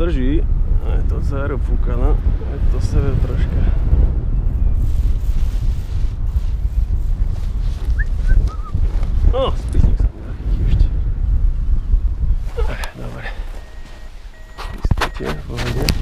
drží. Je to zero fúkaná, je to sever troška. No, spisník sa mi zachytí ešte. Eh, dobre, dobre. Isté v pohode.